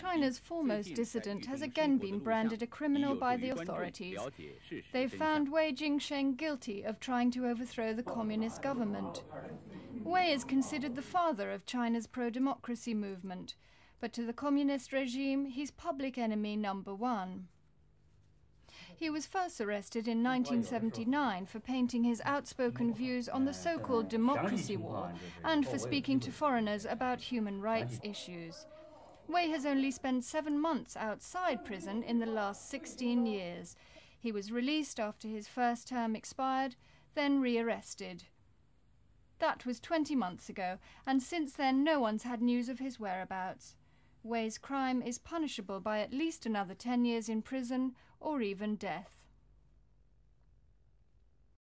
China's foremost dissident has again been branded a criminal by the authorities. They found Wei Jingsheng guilty of trying to overthrow the communist government. Wei is considered the father of China's pro-democracy movement, but to the communist regime he's public enemy number one. He was first arrested in 1979 for painting his outspoken views on the so-called democracy wall and for speaking to foreigners about human rights issues. Wei has only spent seven months outside prison in the last 16 years. He was released after his first term expired, then rearrested. That was 20 months ago, and since then no one's had news of his whereabouts. Wei's crime is punishable by at least another 10 years in prison or even death.